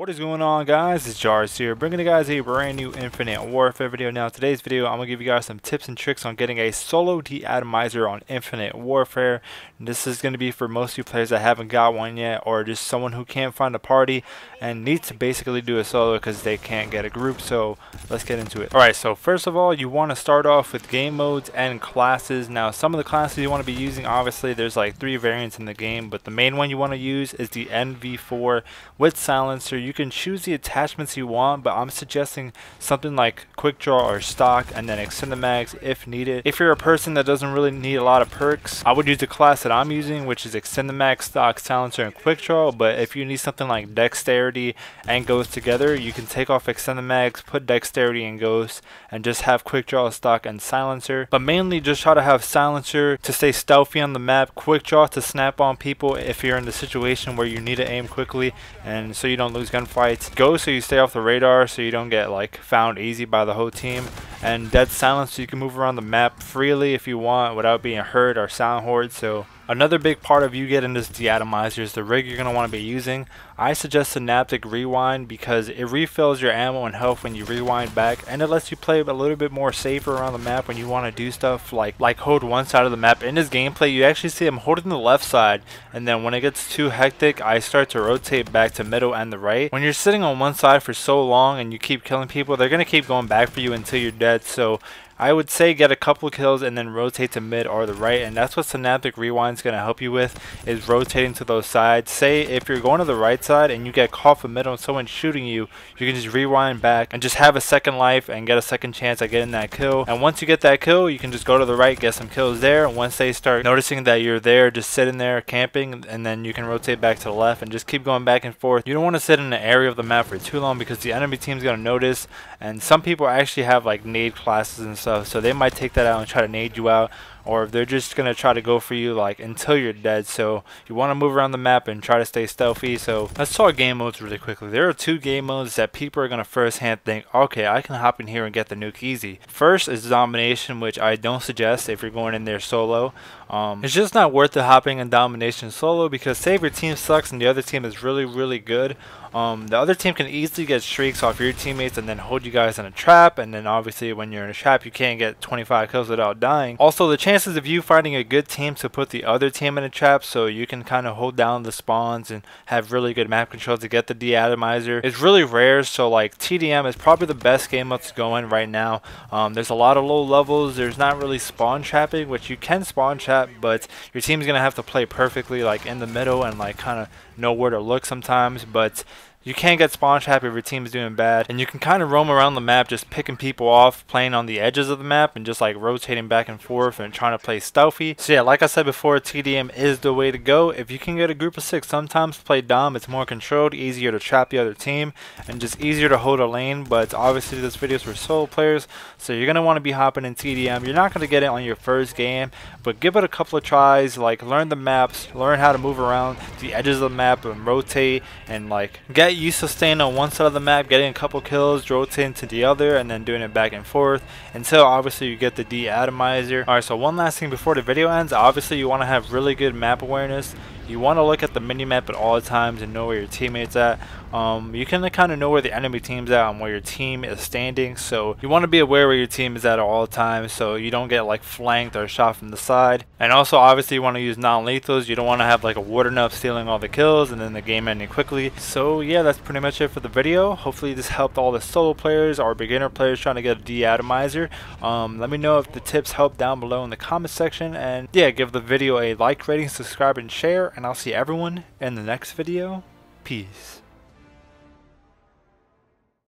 What is going on guys, it's Jars here, bringing you guys a brand new Infinite Warfare video. Now today's video, I'm going to give you guys some tips and tricks on getting a solo deatomizer on Infinite Warfare. This is going to be for most of you players that haven't got one yet, or just someone who can't find a party and needs to basically do a solo because they can't get a group, so let's get into it. Alright, so first of all, you want to start off with game modes and classes. Now some of the classes you want to be using, obviously there's like three variants in the game, but the main one you want to use is the NV4 with silencer can choose the attachments you want, but I'm suggesting something like quick draw or stock and then extend the mags if needed. If you're a person that doesn't really need a lot of perks, I would use the class that I'm using, which is extend the mag, stock, silencer, and quick draw. But if you need something like dexterity and ghost together, you can take off extend the mags, put dexterity and ghost, and just have quick draw, stock, and silencer. But mainly just try to have silencer to stay stealthy on the map, quick draw to snap on people if you're in the situation where you need to aim quickly, and so you don't lose gunfights. Ghost you stay off the radar so you don't get like found easy by the whole team. And dead silence so you can move around the map freely if you want without being hurt or sound horde. So Another big part of you getting this deatomizer is the rig you're going to want to be using. I suggest Synaptic Rewind because it refills your ammo and health when you rewind back and it lets you play a little bit more safer around the map when you want to do stuff like like hold one side of the map. In this gameplay you actually see I'm holding the left side and then when it gets too hectic I start to rotate back to middle and the right. When you're sitting on one side for so long and you keep killing people they're going to keep going back for you until you're dead so I would say get a couple kills and then rotate to mid or the right and that's what Synaptic Rewind is going to help you with is rotating to those sides. Say if you're going to the right side and you get caught from middle and someone's shooting you, you can just rewind back and just have a second life and get a second chance at getting that kill. And once you get that kill, you can just go to the right, get some kills there. And once they start noticing that you're there, just sitting there camping and then you can rotate back to the left and just keep going back and forth. You don't want to sit in an area of the map for too long because the enemy team's going to notice and some people actually have like nade classes and stuff stuff. So they might take that out and try to nade you out or if they're just going to try to go for you like until you're dead. So you want to move around the map and try to stay stealthy. So let's talk game modes really quickly. There are two game modes that people are going to first hand think, okay, I can hop in here and get the nuke easy. First is domination, which I don't suggest if you're going in there solo. Um, it's just not worth the hopping in domination solo because say if your team sucks and the other team is really, really good, um, the other team can easily get streaks off your teammates and then hold you guys in a trap. And then obviously when you're in a trap, you can't get 25 kills without dying. Also, the chances of you finding a good team to put the other team in a trap so you can kind of hold down the spawns and have really good map control to get the deatomizer is really rare. So like TDM is probably the best game mode to go in right now. Um, there's a lot of low levels. There's not really spawn trapping, which you can spawn trap, but your team's going to have to play perfectly like in the middle and like kind of know where to look sometimes. But you can't get spawn trap if your team is doing bad, and you can kind of roam around the map just picking people off, playing on the edges of the map, and just like rotating back and forth and trying to play stealthy. So yeah, like I said before, TDM is the way to go. If you can get a group of six, sometimes play Dom, it's more controlled, easier to trap the other team, and just easier to hold a lane, but obviously this video is for solo players, so you're going to want to be hopping in TDM. You're not going to get it on your first game, but give it a couple of tries, like learn the maps, learn how to move around the edges of the map and rotate, and like get used to staying on one side of the map, getting a couple kills, rotating to the other, and then doing it back and forth until obviously you get the deatomizer. Alright, so one last thing before the video ends, obviously you want to have really good map awareness. You want to look at the mini-map at all times and know where your teammates at. Um, you can kind of know where the enemy team's at and where your team is standing. So you want to be aware where your team is at, all times so you don't get like flanked or shot from the side. And also obviously you want to use non-lethals. You don't want to have like a Warden stealing all the kills and then the game ending quickly. So yeah, that's pretty much it for the video. Hopefully this helped all the solo players or beginner players trying to get a deatomizer. Um, let me know if the tips help down below in the comment section. And yeah, give the video a like rating, subscribe, and share and I'll see everyone in the next video. Peace.